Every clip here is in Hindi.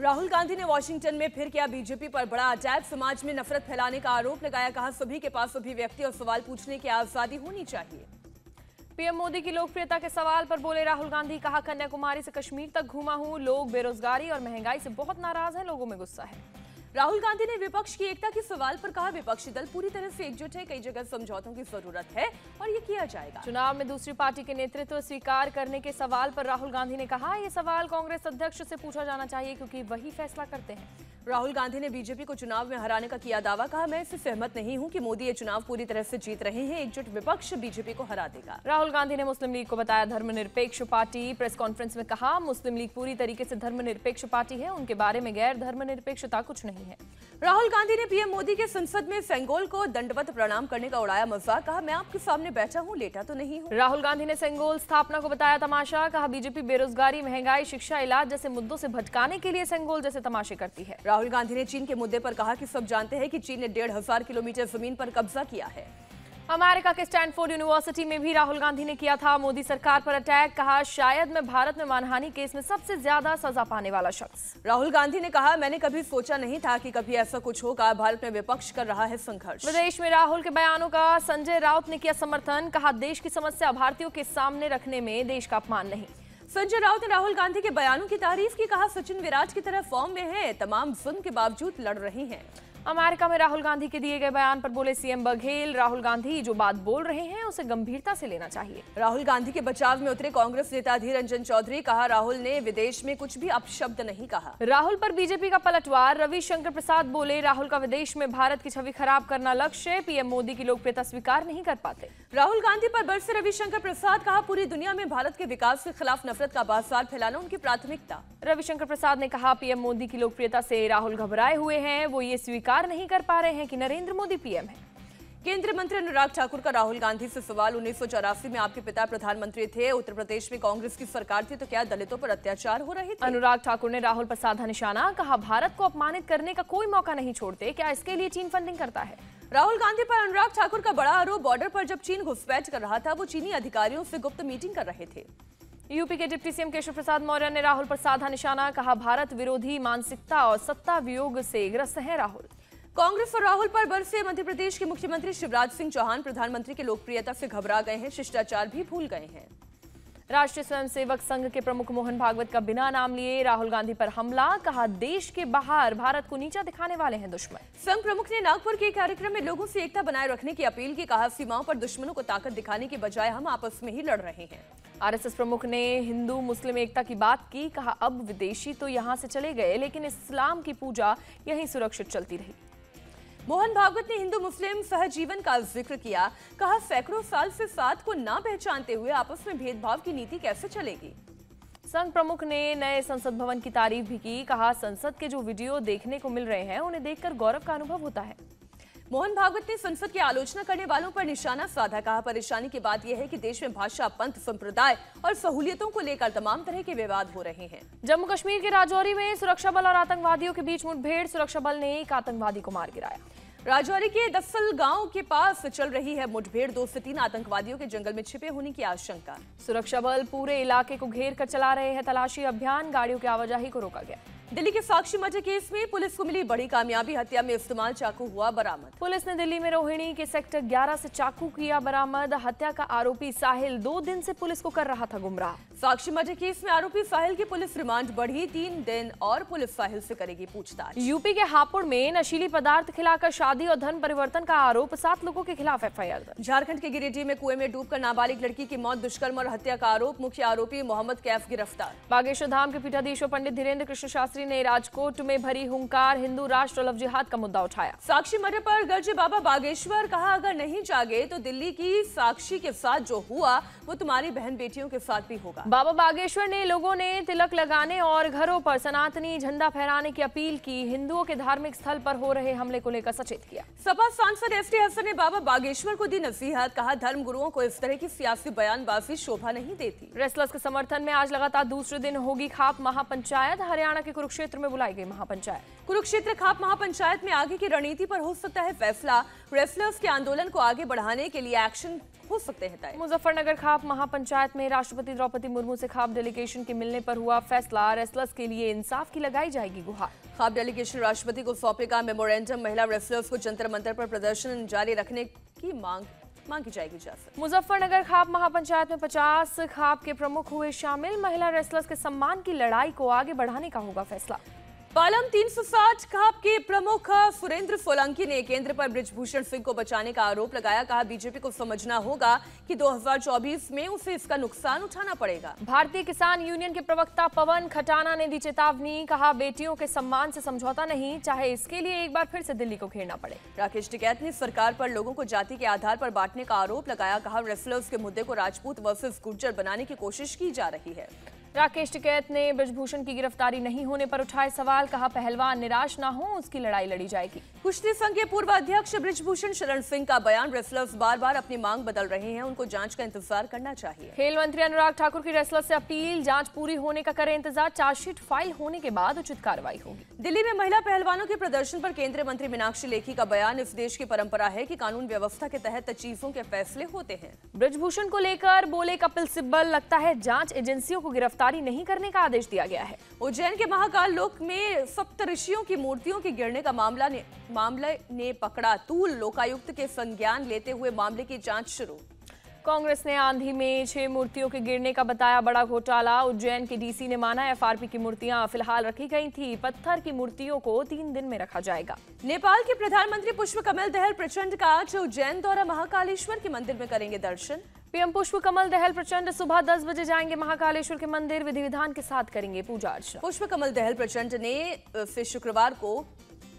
राहुल गांधी ने वॉशिंगटन में फिर किया बीजेपी पर बड़ा अटैक। समाज में नफरत फैलाने का आरोप लगाया। कहा, सभी के पास सभी व्यक्ति और सवाल पूछने की आज़ादी होनी चाहिए। पीएम मोदी की लोकप्रियता के सवाल पर बोले राहुल गांधी। कहा, कन्याकुमारी से कश्मीर तक घूमा हूँ। लोग बेरोजगारी और महँगाई से बहुत नाराज़ हैं। लोगों में गुस्सा है। राहुल गांधी ने विपक्ष की एकता के सवाल पर कहा। विपक्षी दल पूरी तरह से एकजुट है। कई जगह समझौतों की ज़रूरत है और ये किया जाएगा। चुनाव में दूसरी पार्टी के नेतृत्व स्वीकार करने के सवाल पर राहुल गांधी ने कहा यह सवाल कांग्रेस अध्यक्ष से पूछा जाना चाहिए क्योंकि वही फैसला करते हैं। राहुल गांधी ने बीजेपी को चुनाव में हराने का किया दावा। कहा, मैं इससे सहमत नहीं हूँ कि मोदी ये चुनाव पूरी तरह से जीत रहे हैं। एकजुट विपक्ष बीजेपी को हरा देगा। राहुल गांधी ने मुस्लिम लीग को बताया, धर्मनिरपेक्ष पार्टी प्रेस कॉन्फ्रेंस में कहा, मुस्लिम लीग पूरी तरीके से धर्मनिरपेक्ष पार्टी है। उनके बारे में गैर धर्मनिरपेक्षता कुछ नहीं है। राहुल गांधी ने पीएम मोदी के संसद में सेंगोल को दंडवत प्रणाम करने का उड़ाया मज़ाक। कहा, मैं आपके सामने बैठा हूँ, लेटा तो नहीं हूँ। राहुल गांधी ने सेंगोल स्थापना को बताया तमाशा। कहा, बीजेपी बेरोजगारी, महँगाई, शिक्षा, इलाज जैसे मुद्दों से भटकाने के लिए सेंगोल जैसे तमाशे करती है। राहुल गांधी ने चीन के मुद्दे पर कहा कि सब जानते हैं कि चीन ने डेढ़ हज़ार किलोमीटर ज़मीन पर कब्जा किया है। अमेरिका के स्टैनफोर्ड यूनिवर्सिटी में भी राहुल गांधी ने किया था। मोदी सरकार पर अटैक कहा शायद मैं भारत में मानहानि केस में सबसे ज़्यादा सजा पाने वाला शख्स। राहुल गांधी ने कहा मैंने कभी सोचा नहीं था कि कभी ऐसा कुछ होगा। भारत में विपक्ष कर रहा है संघर्ष। विदेश में राहुल के बयानों का संजय राउत ने किया समर्थन कहा देश की समस्या भारतीयों के सामने रखने में देश का अपमान नहीं। संजय राउत ने राहुल गांधी के बयानों की तारीफ़ की, कहा सचिन विराट की तरह फॉर्म में है, तमाम जुल्म के बावजूद लड़ रहे हैं। अमेरिका में राहुल गांधी के दिए गए बयान पर बोले सीएम बघेल राहुल गांधी जो बात बोल रहे हैं उसे गंभीरता से लेना चाहिए। राहुल गांधी के बचाव में उतरे कांग्रेस नेता अधीर रंजन चौधरी कहा राहुल ने विदेश में कुछ भी अपशब्द नहीं कहा। राहुल पर बीजेपी का पलटवार रविशंकर प्रसाद बोले राहुल का विदेश में भारत की छवि खराब करना लक्ष्य पीएम मोदी की लोकप्रियता स्वीकार नहीं कर पाते। राहुल गांधी पर बरसे रविशंकर प्रसाद कहा पूरी दुनिया में भारत के विकास के खिलाफ नफरत का बाज़ार फैलाना उनकी प्राथमिकता। रविशंकर प्रसाद ने कहा पीएम मोदी की लोकप्रियता से राहुल घबराए हुए हैं वो ये स्वीकार नहीं कर पा रहे हैं कि नरेंद्र मोदी पीएम है। केंद्रीय मंत्री अनुराग ठाकुर का राहुल गांधी से सवाल उन्नीस में आपके पिता प्रधानमंत्री थे उत्तर प्रदेश में कांग्रेस की सरकार थी तो क्या दलितों पर अत्याचार हो रहे थे? अनुराग ठाकुर ने राहुल पर साधा निशाना कहा भारत को अपमानित करने का कोई मौका नहीं छोड़ते क्या इसके लिए चीन फंडिंग करता है? राहुल गांधी पर अनुराग ठाकुर का बड़ा आरोप बॉर्डर पर जब चीन घुसपैठ कर रहा था वो चीनी अधिकारियों से गुप्त मीटिंग कर रहे थे। यूपी के डिप्टी सीएम केशव प्रसाद मौर्य ने राहुल पर साधा निशाना कहा भारत विरोधी मानसिकता और सत्ता वियोग से ग्रस्त है राहुल। कांग्रेस और राहुल पर बरसे मध्य प्रदेश के मुख्यमंत्री शिवराज सिंह चौहान प्रधानमंत्री की लोकप्रियता से घबरा गए हैं शिष्टाचार भी भूल गए हैं। राष्ट्रीय स्वयंसेवक संघ के प्रमुख मोहन भागवत का बिना नाम लिए राहुल गांधी पर हमला कहा देश के बाहर भारत को नीचा दिखाने वाले हैं दुश्मन। संघ प्रमुख ने नागपुर के कार्यक्रम में लोगों से एकता बनाए रखने की अपील की कहा सीमाओं पर दुश्मनों को ताकत दिखाने के बजाय हम आपस में ही लड़ रहे हैं। आरएसएस प्रमुख ने हिंदू मुस्लिम एकता की बात की कहा अब विदेशी तो यहाँ से चले गए लेकिन इस्लाम की पूजा यही सुरक्षित चलती रही। मोहन भागवत ने हिंदू मुस्लिम सहजीवन का ज़िक्र किया। कहा, सैकड़ों साल से साथ को ना पहचानते हुए आपस में भेदभाव की नीति कैसे चलेगी? संघ प्रमुख ने नए संसद भवन की तारीफ़ भी की। कहा, संसद के जो वीडियो देखने को मिल रहे हैं, उन्हें देखकर गौरव का अनुभव होता है। मोहन भागवत ने संसद की आलोचना करने वालों पर निशाना साधा। कहा परेशानी की बात यह है कि देश में भाषा पंथ संप्रदाय और सहूलियतों को लेकर तमाम तरह के विवाद हो रहे हैं। जम्मू कश्मीर के राजौरी में सुरक्षा बल और आतंकवादियों के बीच मुठभेड़। सुरक्षा बल ने एक आतंकवादी को मार गिराया। राजौरी के दसल गाँव के पास चल रही है मुठभेड़। दो से तीन आतंकवादियों के जंगल में छिपे होने की आशंका। सुरक्षा बल पूरे इलाके को घेर कर चला रहे हैं तलाशी अभियान। गाड़ियों की आवाजाही को रोका गया। दिल्ली के साक्षी मर्डर केस में पुलिस को मिली बड़ी कामयाबी हत्या में इस्तेमाल चाकू हुआ बरामद। पुलिस ने दिल्ली में रोहिणी के सेक्टर 11 से चाकू किया बरामद। हत्या का आरोपी साहिल दो दिन से पुलिस को कर रहा था गुमराह। साक्षी मर्डर केस में आरोपी साहिल की पुलिस रिमांड बढ़ी तीन दिन और पुलिस साहिल से करेगी पूछताछ। यूपी के हापुड़ में नशीली पदार्थ खिलाकर शादी और धन परिवर्तन का आरोप सात लोगों के खिलाफ एफआईआर झारखंड के गिरिडीह में कुएँ में डूबकर नाबालिग लड़की की मौत दुष्कर्म और हत्या का आरोप मुख्य आरोपी मोहम्मद कैफ गिरफ़्तार। बागेश्वर धाम के पीठाधीश्वर पंडित धीरेन्द्र कृष्ण शास्त्री ने राजकोट में भरी हुंकार, हिंदू राष्ट्र लव जिहाद का मुद्दा उठाया। साक्षी मर्डर पर गर्जे बाबा बागेश्वर, कहा अगर नहीं जागे तो दिल्ली की साक्षी के साथ जो हुआ, वो तुम्हारी बहन बेटियों के साथ भी होगा। बाबा बागेश्वर ने लोगों ने तिलक लगाने और घरों पर सनातनी झंडा फहराने की अपील की। हिंदुओं के धार्मिक स्थल पर हो रहे हमले को लेकर सचेत किया। सपा सांसद एस टी हसन ने बाबा बागेश्वर को दी नसीहत, कहा धर्म गुरुओं को इस तरह की सियासी बयानबाजी शोभा नहीं देती। रेसलर्स के समर्थन में आज लगातार दूसरे दिन होगी खाप महापंचायत, हरियाणा के कुरुक्षेत्र में बुलाई गई महापंचायत। कुरुक्षेत्र खाप महापंचायत में आगे की रणनीति पर हो सकता है फैसला। रेसलर्स के आंदोलन को आगे बढ़ाने के लिए एक्शन हो सकते हैं तय। मुजफ्फरनगर खाप महापंचायत में राष्ट्रपति द्रौपदी मुर्मू से खाप डेलीगेशन के मिलने पर हुआ फैसला। रेसलर्स के लिए इंसाफ की लगाई जाएगी गुहार। खाप डेलीगेशन राष्ट्रपति को सौंपेगा मेमोरेंडम महिला रेसलर्स को जंतर मंतर पर प्रदर्शन जारी रखने की मांग मांगी जाएगी इजाज़त। मुजफ्फरनगर खाप महापंचायत में 50 खाप के प्रमुख हुए शामिल। महिला रेसलर्स के सम्मान की लड़ाई को आगे बढ़ाने का होगा फैसला। पालम 360 खाप के प्रमुख सुरेंद्र सोलंकी ने केंद्र पर ब्रिजभूषण सिंह को बचाने का आरोप लगाया। कहा बीजेपी को समझना होगा कि 2024 में उसे इसका नुकसान उठाना पड़ेगा। भारतीय किसान यूनियन के प्रवक्ता पवन खटाना ने दी चेतावनी। कहा बेटियों के सम्मान से समझौता नहीं चाहे इसके लिए एक बार फिर से दिल्ली को घेरना पड़े। राकेश टिकैत ने सरकार पर लोगों को जाति के आधार पर बांटने का आरोप लगाया। कहा रेसलर्स के मुद्दे को राजपूत वर्सेस गुर्जर बनाने की कोशिश की जा रही है। राकेश टिकैत ने ब्रजभूषण की गिरफ्तारी नहीं होने पर उठाए सवाल कहा पहलवान निराश ना हो उसकी लड़ाई लड़ी जाएगी। कुश्ती संघ के पूर्व अध्यक्ष ब्रिजभूषण शरण सिंह का बयान रेसलर्स बार बार अपनी मांग बदल रहे हैं उनको जाँच का इंतज़ार करना चाहिए। खेल मंत्री अनुराग ठाकुर की रेसलर से अपील जाँच पूरी होने का करें इंतज़ार चार्जशीट फ़ाइल होने के बाद उचित कार्रवाई होगी। दिल्ली में महिला पहलवानों के प्रदर्शन पर केंद्रीय मंत्री मीनाक्षी लेखी का बयान इस देश की परंपरा है की कानून व्यवस्था के तहत चीज़ों के फैसले होते हैं। ब्रजभूषण को लेकर बोले कपिल सिब्बल लगता है जाँच एजेंसियों को गिरफ्तारी नहीं करने का आदेश दिया गया है। उज्जैन के महाकाल लोक में सप्तऋषियों की मूर्तियों के गिरने का मामला ने, मामले ने पकड़ा तूल। लोकायुक्त के संज्ञान लेते हुए मामले की जाँच शुरू। कांग्रेस ने आंधी में छह मूर्तियों के गिरने का बताया बड़ा घोटाला। उज्जैन के डीसी ने माना एफआरपी की मूर्तियाँ फ़िलहाल रखी गई थी। पत्थर की मूर्तियों को तीन दिन में रखा जाएगा। नेपाल के प्रधानमंत्री पुष्प कमल दहल प्रचंड का आज उज्जैन दौरा महाकालेश्वर के मंदिर में करेंगे दर्शन। पीएम पुष्प कमल दहल प्रचंड सुबह 10 बजे जाएँगे महाकालेश्वर के मंदिर विधि विधान के साथ करेंगे पूजा अर्चना। पुष्प कमल दहल प्रचंड ने से शुक्रवार को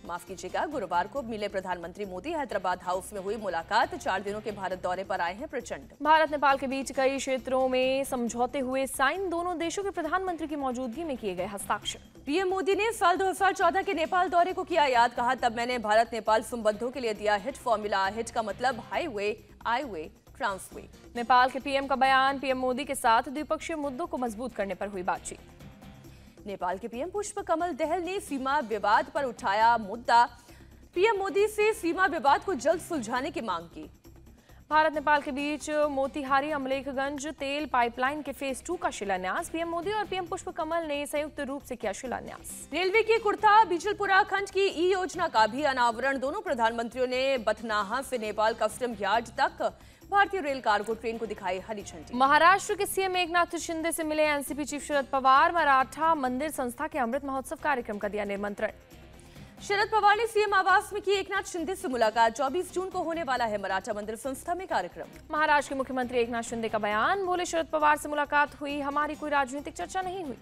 माफ़ कीजिएगा गुरुवार को मिले प्रधानमंत्री मोदी हैदराबाद हाउस में हुई मुलाकात। चार दिनों के भारत दौरे पर आए हैं प्रचंड। भारत नेपाल के बीच कई क्षेत्रों में समझौते हुए साइन दोनों देशों के प्रधानमंत्री की मौजूदगी में किए गए हस्ताक्षर। पीएम मोदी ने साल 2014 के नेपाल दौरे को किया याद कहा तब मैंने भारत नेपाल संबंधों के लिए दिया हिट फॉर्मूला। हिट का मतलब हाईवे आईवे ट्रांसवे नेपाल के पीएम का बयान, पीएम मोदी के साथ द्विपक्षीय मुद्दों को मज़बूत करने पर हुई बातचीत। नेपाल के पीएम पुष्प कमल दहल ने सीमा विवाद पर उठाया मुद्दा। पीएम मोदी से सीमा विवाद को जल्द सुलझाने की मांग की। भारत, नेपाल के बीच मोतिहारी, अमलेखगंज, तेल पाइपलाइन के फ़ेज़ टू का शिलान्यास। पीएम मोदी और पीएम पुष्प कमल ने संयुक्त रूप से किया शिलान्यास। रेलवे की कुर्ता बिजलपुरा खंड की ई योजना का भी अनावरण। दोनों प्रधानमंत्रियों ने बथनाहा से नेपाल कस्टम यार्ड तक भारतीय रेल कार्गो ट्रेन को दिखाई हरी झंडी। महाराष्ट्र के सीएम एकनाथ शिंदे से मिले एनसीपी चीफ शरद पवार। मराठा मंदिर संस्था के अमृत महोत्सव कार्यक्रम का दिया निमंत्रण। शरद पवार ने सीएम आवास में की एकनाथ शिंदे से मुलाकात। 24 जून को होने वाला है मराठा मंदिर संस्था में कार्यक्रम। महाराष्ट्र के मुख्यमंत्री एकनाथ शिंदे का बयान बोले शरद पवार से मुलाकात हुई हमारी कोई राजनीतिक चर्चा नहीं हुई।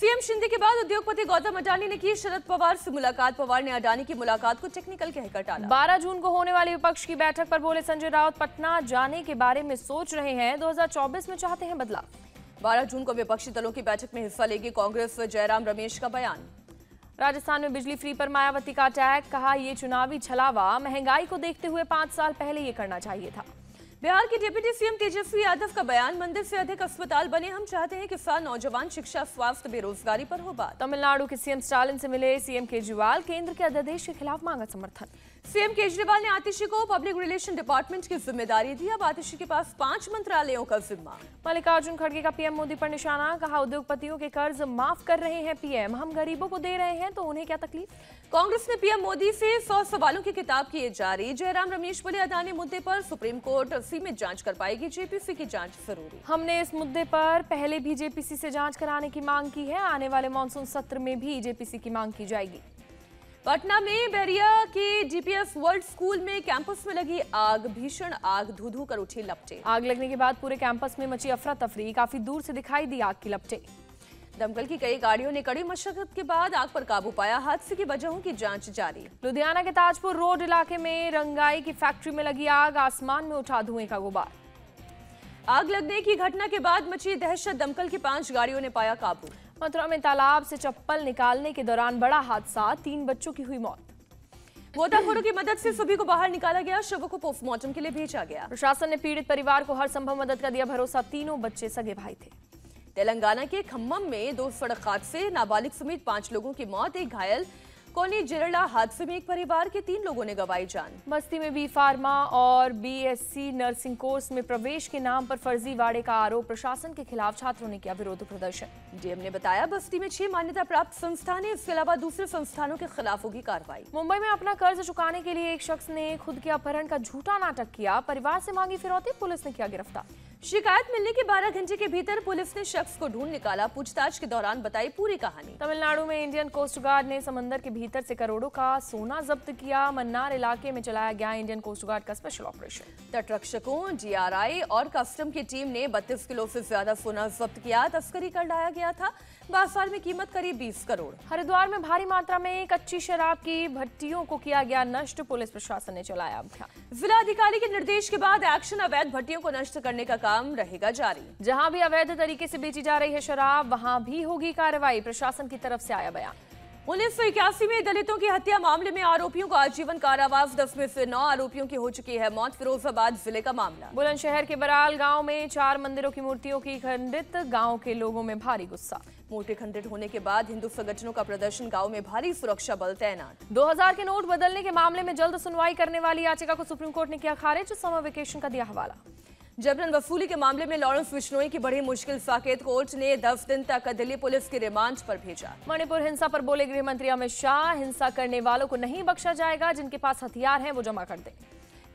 सीएम शिंदे के बाद उद्योगपति गौतम अडानी ने की शरद पवार से मुलाकात। पवार ने अडानी की मुलाकात को टेक्निकल कहकर टाला। 12 जून को होने वाली विपक्ष की बैठक पर बोले संजय राउत पटना जाने के बारे में सोच रहे हैं। 2024 में चाहते हैं बदलाव। 12 जून को विपक्षी दलों की बैठक में हिस्सा लेगी कांग्रेस जयराम रमेश का बयान। राजस्थान में बिजली फ्री पर मायावती का अटैक कहा ये चुनावी छलावा महँगाई को देखते हुए पाँच साल पहले ये करना चाहिए था। बिहार के डिप्टी सीएम तेजस्वी यादव का बयान मंदिर से अधिक अस्पताल बने। हम चाहते हैं किसान नौजवान शिक्षा स्वास्थ्य बेरोजगारी पर हो बात। तमिलनाडु के सीएम स्टालिन से मिले सीएम केजरीवाल। केंद्र के अध्यादेश के खिलाफ मांगा समर्थन। सीएम केजरीवाल ने आतिशी को पब्लिक रिलेशन डिपार्टमेंट की ज़िम्मेदारी दी। अब आतिशी के पास पाँच मंत्रालयों का जिम्मा। मल्लिकार्जुन खड़गे का पीएम मोदी पर निशाना। कहा उद्योगपतियों के कर्ज माफ़ कर रहे हैं पीएम। हम गरीबों को दे रहे हैं तो उन्हें क्या तकलीफ़? कांग्रेस ने पीएम मोदी से सौ सवालों की किताब किए जारी। जयराम रमेश बोले अदानी मुद्दे पर सुप्रीम कोर्ट सीमित जाँच कर पाएगी जेपीसी की जाँच ज़रूरी। हमने इस मुद्दे पर पहले भी जेपीसी से जाँच कराने की मांग की है। आने वाले मानसून सत्र में भी जेपीसी की मांग की जाएगी। पटना में बैरिया के डीपीएस वर्ल्ड स्कूल में कैंपस में लगी आग भीषण आग धू धू कर उठी लपटे। आग लगने के बाद पूरे कैंपस में मची अफरा तफरी काफ़ी दूर से दिखाई दी आग की लपटें। दमकल की कई गाड़ियों ने कड़ी मशक्कत के बाद आग पर काबू पाया। हादसे की वजहों की जाँच जारी। लुधियाना के ताजपुर रोड इलाके में रंगाई की फैक्ट्री में लगी आग, आसमान में उठा धुएँ का गुबार। आग लगने की घटना के बाद मची दहशत, दमकल की पाँच गाड़ियों ने पाया काबू। मथुरा में तालाब से चप्पल निकालने के दौरान बड़ा हादसा, तीन बच्चों की हुई मौत। गोताखोरों की मदद से सभी को बाहर निकाला गया, शवों को पोस्टमार्टम के लिए भेजा गया। प्रशासन ने पीड़ित परिवार को हर संभव मदद का दिया भरोसा। तीनों बच्चे सगे भाई थे। तेलंगाना के खम्मम में दो सड़क हादसे नाबालिग समेत पाँच लोगों की मौत एक घायल। कोनी जिरला हादसे में एक परिवार के तीन लोगों ने गवाई जान। बस्ती में बी फार्मा और बीएससी नर्सिंग कोर्स में प्रवेश के नाम पर फर्जीवाड़े का आरोप प्रशासन के खिलाफ छात्रों ने किया विरोध प्रदर्शन। डीएम ने बताया बस्ती में छह मान्यता प्राप्त संस्थान है इसके अलावा दूसरे संस्थानों के खिलाफ होगी कार्रवाई। मुंबई में अपना कर्ज चुकाने के लिए एक शख्स ने खुद के अपहरण का झूठा नाटक किया। परिवार से मांगी फिरौती पुलिस ने किया गिरफ़्तार। शिकायत मिलने के 12 घंटे के भीतर पुलिस ने शख्स को ढूंढ निकाला। पूछताछ के दौरान बताई पूरी कहानी। तमिलनाडु में इंडियन कोस्ट गार्ड ने समंदर के भीतर से करोड़ों का सोना जब्त किया। मन्नार इलाके में चलाया गया इंडियन कोस्ट गार्ड का स्पेशल ऑपरेशन तटरक्षकों डीआरआई और कस्टम की टीम ने 32 किलो ऐसी ज़्यादा सोना जब्त किया। तस्करी कर लाया गया था। बाज़ार में कीमत करीब 20 करोड़। हरिद्वार में भारी मात्रा में कच्ची शराब की भट्टियों को किया गया नष्ट। पुलिस प्रशासन ने चलाया अभियान। जिला अधिकारी के निर्देश के बाद एक्शन अवैध भट्टियों को नष्ट करने का काम रहेगा जारी। जहाँ भी अवैध तरीके से बेची जा रही है शराब वहाँ भी होगी कार्रवाई प्रशासन की तरफ़ से आया बयान। उन्नीस सौ इक्यासी में दलितों की हत्या मामले में आरोपियों को आजीवन कारावास दस में से नौ आरोपियों की हो चुकी है मौत फिरोजाबाद ज़िले का मामला। बुलंदशहर के बराल गाँव में चार मंदिरों की मूर्तियों की खंडित गाँव के लोगों में भारी गुस्सा। मूर्ति खंडित होने के बाद हिंदू संगठनों का प्रदर्शन गाँव में भारी सुरक्षा बल तैनात। 2000 के नोट बदलने के मामले में जल्द सुनवाई करने वाली याचिका को सुप्रीम कोर्ट ने किया खारिज समर वेकेशन का दिया हवाला। जबरन वसूली के मामले में लॉरेंस बिश्नोई की बड़ी मुश्किल साकेत कोर्ट ने 10 दिन तक दिल्ली पुलिस की रिमांड पर भेजा। मणिपुर हिंसा पर बोले गृह मंत्री अमित शाह हिंसा करने वालों को नहीं बख्शा जाएगा जिनके पास हथियार हैं वो जमा कर दें।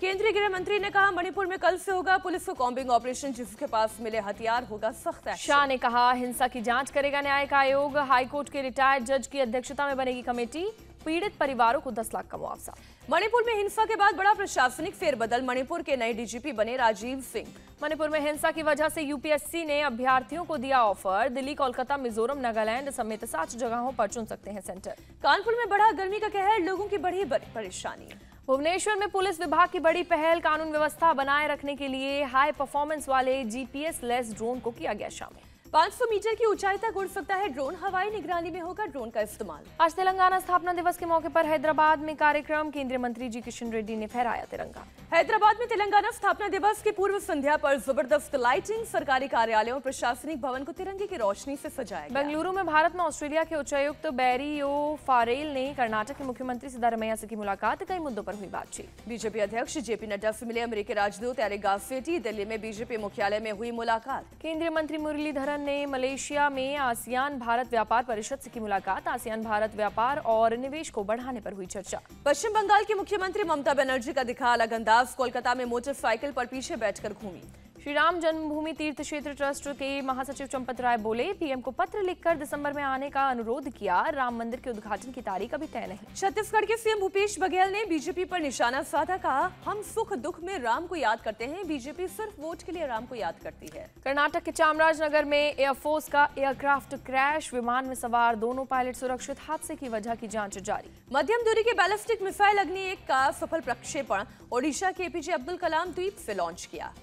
केंद्रीय गृह मंत्री ने कहा मणिपुर में कल से होगा पुलिस को कॉम्बिंग ऑपरेशन जिसके पास मिले हथियार होगा सख्त शाह ने कहा हिंसा की जाँच करेगा न्यायिक आयोग हाईकोर्ट के रिटायर्ड जज की अध्यक्षता में बनेगी कमेटी। पीड़ित परिवारों को 10 लाख का मुआवजा। मणिपुर में हिंसा के बाद बड़ा प्रशासनिक फेरबदल। मणिपुर के नए डीजीपी बने राजीव सिंह। मणिपुर में हिंसा की वजह से यूपीएससी ने अभ्यर्थियों को दिया ऑफ़र। दिल्ली, कोलकाता, मिजोरम, नागालैंड समेत सात जगहों पर चुन सकते हैं सेंटर। कानपुर में बढ़ा गर्मी का कहर। लोगों की बढ़ी परेशानी। भुवनेश्वर में पुलिस विभाग की बड़ी पहल। कानून व्यवस्था बनाए रखने के लिए हाई परफॉर्मेंस वाले जीपीएस लेस ड्रोन को किया गया शामिल। 500 मीटर की ऊंचाई तक उड़ सकता है ड्रोन। हवाई निगरानी में होगा ड्रोन का इस्तेमाल। आज तेलंगाना स्थापना दिवस के मौके पर हैदराबाद में कार्यक्रम। केंद्रीय मंत्री जी किशन रेड्डी ने फहराया तिरंगा। हैदराबाद में तेलंगाना स्थापना दिवस की पूर्व संध्या पर ज़बरदस्त लाइटिंग सरकारी कार्यालयों और प्रशासनिक भवन को तिरंगे की रोशनी से सजाया बेंगलुरु में भारत में ऑस्ट्रेलिया के उच्चायुक्त बैरियो फारेल ने कर्नाटक के मुख्यमंत्री सिद्धारमैया से की मुलाकात। कई मुद्दों पर हुई बातचीत। बीजेपी अध्यक्ष जेपी नड्डा से मिले अमेरिकी राजदूत एरिक गासेटी दिल्ली में बीजेपी मुख्यालय में हुई मुलाकात। केंद्रीय मंत्री मुरलीधरन ने मलेशिया में आसियान भारत व्यापार परिषद से की मुलाकात। आसियान भारत व्यापार और निवेश को बढ़ाने पर हुई चर्चा। पश्चिम बंगाल की मुख्यमंत्री ममता बनर्जी का दिखा अलग अंदाज। कोलकाता में मोटरसाइकिल पर पीछे बैठकर घूमी। श्री राम जन्मभूमि तीर्थ क्षेत्र ट्रस्ट के महासचिव चंपत राय बोले पीएम को पत्र लिखकर दिसंबर में आने का अनुरोध किया। राम मंदिर के उद्घाटन की तारीख अभी तय नहीं। छत्तीसगढ़ के सीएम भूपेश बघेल ने बीजेपी पर निशाना साधा कहा हम सुख दुख में राम को याद करते हैं। बीजेपी सिर्फ़ वोट के लिए राम को याद करती है। कर्नाटक के चामराजनगर में एयरफोर्स का एयरक्राफ्ट क्रैश विमान में सवार दोनों पायलट सुरक्षित हादसे की वजह की जाँच जारी। मध्यम दूरी के बैलिस्टिक मिसाइल अग्नि एक का सफल प्रक्षेपण। ओडिशा के एपीजे अब्दुल कलाम द्वीप ऐसी लॉन्च किया।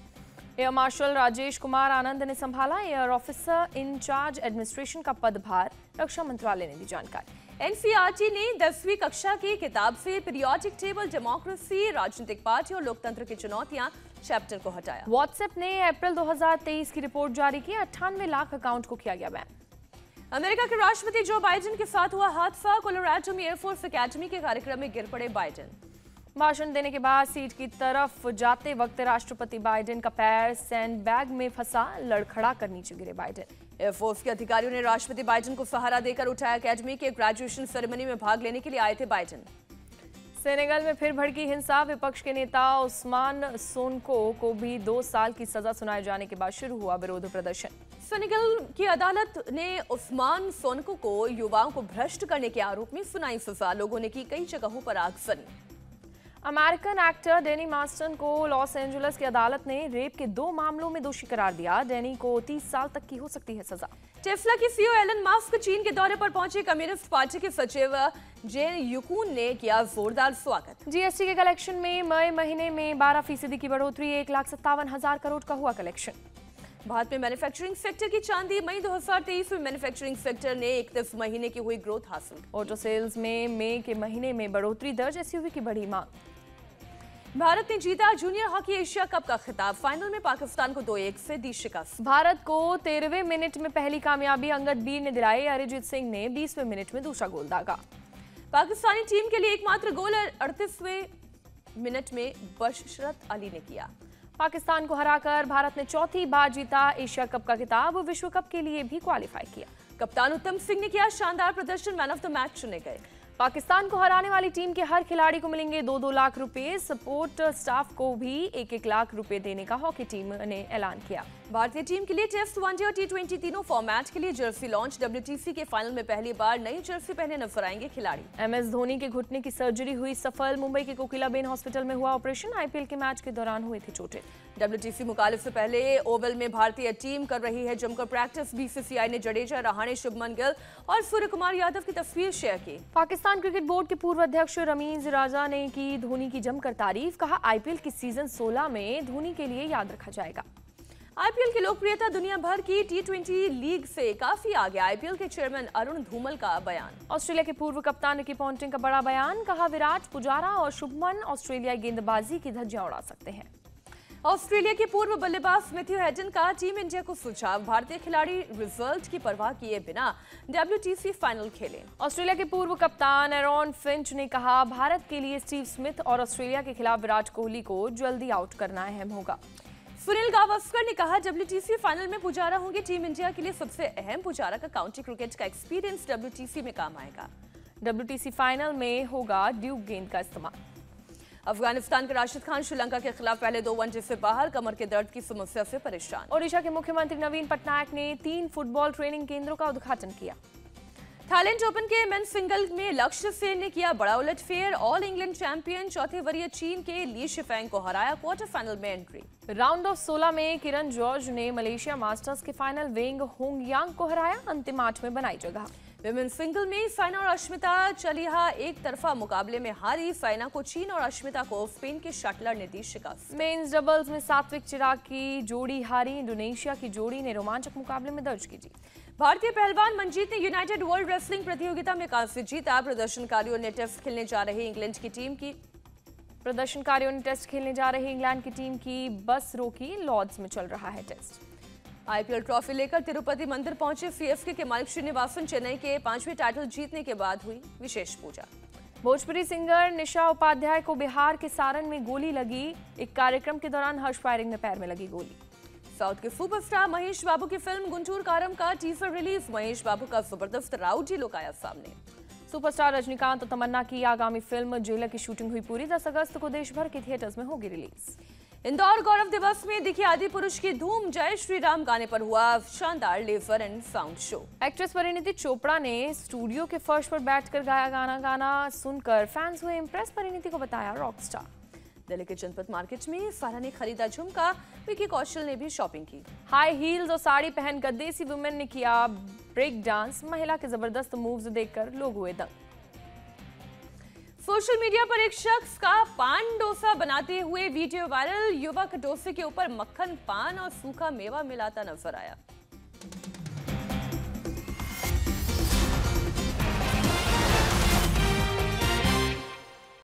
एयर मार्शल राजेश कुमार आनंद ने संभाला। एयर ऑफिसर इंचार्ज एडमिनिस्ट्रेशन का पदभार रक्षा मंत्रालय ने दी जानकारी। एनसीईआरटी ने दसवीं कक्षा की किताब से पीरियोडिक टेबल डेमोक्रेसी राजनीतिक पार्टी और लोकतंत्र की चुनौतियाँ चैप्टर को हटाया। व्हाट्सएप ने अप्रैल 2023 की रिपोर्ट जारी की। अट्ठानवे लाख अकाउंट को किया गया बैन अमेरिका के राष्ट्रपति जो बाइडेन के साथ हुआ हादसा। कोलोराडो में एयरफोर्स अकेडमी के कार्यक्रम में गिर पड़े बाइडेन भाषण देने के बाद सीट की तरफ़ जाते वक्त राष्ट्रपति बाइडेन का पैर सैंड बैग में फंसा लड़खड़ा कर नीचे गिरे बाइडेन। एयरफोर्स के अधिकारियों ने राष्ट्रपति बाइडेन को सहारा देकर उठाया अकेडमी के ग्रेजुएशन सेरेमनी में भाग लेने के लिए आए थे बाइडेन। सेनेगल में फिर भड़की हिंसा विपक्ष के नेता उस्मान सोनको को भी दो साल की सजा सुनाए जाने के बाद शुरू हुआ विरोध प्रदर्शन। सेनेगल की अदालत ने उस्मान सोनको को युवाओं को भ्रष्ट करने के आरोप में सुनाई सजा लोगों ने की कई जगहों पर आगजनी अमेरिकन एक्टर डेनी मास्टन को लॉस एंजलिस की अदालत ने रेप के दो मामलों में दोषी करार दिया। डेनी को 30 साल तक की हो सकती है सजा। टेस्ला की सीईओ एलन मास्क चीन के दौरे पर पहुँचे। कम्युनिस्ट पार्टी के सचिव जे युकून ने किया जोरदार स्वागत। जीएसटी के कलेक्शन में मई महीने में 12 फ़ीसदी की बढ़ोतरी एक लाख सत्तावन हज़ार करोड़ का हुआ कलेक्शन। भारत में मैन्युफैक्चरिंग सेक्टर की चांदी मई 2023 में मैन्युफैक्चरिंग सेक्टर ने इकतीस महीने की हुई ग्रोथ हासिल ऑटो सेल्स में मई के महीने में बढ़ोतरी दर्ज एसयूवी की बढ़ी मांग। भारत ने जीता जूनियर हॉकी एशिया कप का खिताब। फाइनल में पाकिस्तान को दो एक से दी शिकस्त। भारत को तेरहवें मिनट में पहली कामयाबी अंगद बीर ने दिलाई। अरिजीत सिंह ने बीसवें मिनट में दूसरा गोल दागा। पाकिस्तानी टीम के लिए एकमात्र गोल अड़तीसवें मिनट में बशरत अली ने किया। पाकिस्तान को हराकर भारत ने चौथी बार जीता एशिया कप का खिताब। विश्व कप के लिए भी क्वालिफाई किया। कप्तान उत्तम सिंह ने किया शानदार प्रदर्शन। मैन ऑफ़ द मैच चुने गए। पाकिस्तान को हराने वाली टीम के हर खिलाड़ी को मिलेंगे दो दो लाख रुपए। सपोर्ट स्टाफ को भी एक एक लाख रुपए देने का हॉकी टीम ने ऐलान किया। भारतीय टीम के लिए टेस्ट वनडे और टी ट्वेंटी तीनों फॉर्मेट के लिए जर्सी लॉन्च। डब्ल्यूटीसी के फाइनल में पहली बार नई जर्सी पहने नज़र आएँगे खिलाड़ी। एम एस धोनी के घुटने की सर्जरी हुई सफल। मुंबई के कोकिलाबेन हॉस्पिटल में हुआ ऑपरेशन आईपीएल के मैच के दौरान हुए थे चोटें। डब्ल्यूटीसी मुकालिफ से पहले ओवल में भारतीय टीम कर रही है जमकर प्रैक्टिस। बीसीसीआई ने जडेजा रहाणे शुभमन गिल और सूर्य कुमार यादव की तस्वीर शेयर की। पाकिस्तान क्रिकेट बोर्ड के पूर्व अध्यक्ष रमीज राजा ने की धोनी की जमकर तारीफ़। कहा आईपीएल की सीज़न 16 में धोनी के लिए याद रखा जाएगा। आईपीएल की लोकप्रियता दुनिया भर की टी ट्वेंटी लीग से काफ़ी आगे। आईपीएल के चेयरमैन अरुण धूमल का बयान। ऑस्ट्रेलिया के पूर्व कप्तान रिकी पॉन्टिंग का बड़ा बयान। कहा विराट पुजारा और शुभमन ऑस्ट्रेलियाई गेंदबाजी की धज्जियाँ उड़ा सकते हैं। ऑस्ट्रेलिया के पूर्व बल्लेबाज मैथ्यू हेडन का टीम इंडिया को सुझाव भारतीय खिलाड़ी रिज़ल्ट की परवाह किए बिना डब्ल्यूटीसी फाइनल खेले। ऑस्ट्रेलिया के पूर्व कप्तान एरॉन फिंच ने कहा भारत के लिए स्टीव स्मिथ और ऑस्ट्रेलिया के खिलाफ विराट कोहली को जल्दी आउट करना अहम होगा। सुनील गावस्कर ने कहा डब्ल्यूटीसी फाइनल में पुजारा होंगे। टीम इंडिया के लिए सबसे अहम पुजारा का काउंटी क्रिकेट का एक्सपीरियंस डब्ल्यूटीसी में काम आएगा। डब्ल्यूटीसी फाइनल में होगा ड्यूक गेंद का इस्तेमाल। अफ़गानिस्तान के राशिद खान श्रीलंका के खिलाफ पहले दो वनडे से बाहर कमर के दर्द की समस्या से परेशान। ओडिशा के मुख्यमंत्री नवीन पटनायक ने तीन फुटबॉल ट्रेनिंग केंद्रों का उद्घाटन किया। थाईलैंड ओपन के मेन सिंगल में लक्ष्य सेन ने किया बड़ा उलट फेयर ऑल इंग्लैंड चैंपियन चौथे वरीय चीन के ली शिफेंग को हराया क्वार्टर फाइनल में एंट्री। राउंड ऑफ़ 16 में किरण जॉर्ज ने मलेशिया मास्टर्स के फाइनल वेंग होंग यांग को हराया। अंतिम आठ में बनाई जगह। विमेन सिंगल में साइना और अश्मिता चलिहा एक तरफा मुकाबले में हारी। साइना को चीन और अश्मिता को स्पेन के शटलर ने दी शिकस्त। मेंस डबल्स में सात्विक चिराग की जोड़ी हारी। इंडोनेशिया की जोड़ी ने रोमांचक मुकाबले में दर्ज की जीत। भारतीय पहलवान मंजीत ने यूनाइटेड वर्ल्ड रेसलिंग प्रतियोगिता में कांस्य जीता। प्रदर्शनकारियों ने टेस्ट खेलने जा रहे इंग्लैंड की टीम की। प्रदर्शनकारियों ने टेस्ट खेलने जा रही इंग्लैंड की टीम की। बस रोकी लॉर्ड्स में चल रहा है टेस्ट। आईपीएल ट्रॉफी लेकर तिरुपति मंदिर पहुँचे सीएसके के मालिक श्रीनिवासन। चेन्नई के पाँचवें टाइटल जीतने के बाद हुई विशेष पूजा। भोजपुरी सिंगर निशा उपाध्याय को बिहार के सारण में गोली लगी। एक कार्यक्रम के दौरान हर्ष फायरिंग में पैर में लगी गोली। साउथ के सुपरस्टार महेश बाबू की फ़िल्म गुंटूर कारम का टीजर रिलीज़ महेश बाबू का ज़बरदस्त राउडी लुक आया सामने। सुपरस्टार रजनीकांत और तमन्ना की आगामी फ़िल्म जेलर की शूटिंग हुई पूरी। दस अगस्त को देश भर के थिएटर्स में होगी रिलीज़ इंदौर गौरव दिवस में दिखी आदि पुरुष की धूम जय श्री राम गाने पर हुआ शानदार laser and sound show. Actress Parineeti Chopra ने स्टूडियो के फर्श पर बैठकर गाया गाना गाना सुनकर फैंस हुए इम्प्रेस परिणीति को बताया रॉक स्टार दिल्ली के जनपद मार्केट में सारा ने खरीदा झुमका। विकी कौशल ने भी शॉपिंग की। हाई हील्स और साड़ी पहनकर देसी वुमेन ने किया ब्रेक डांस महिला के ज़बरदस्त मूव्स देखकर लोग हुए दंग। सोशल मीडिया पर एक शख्स का पान डोसा बनाते हुए वीडियो वायरल। युवक डोसे के ऊपर मक्खन, पान और सूखा मेवा मिलाता नज़र आया।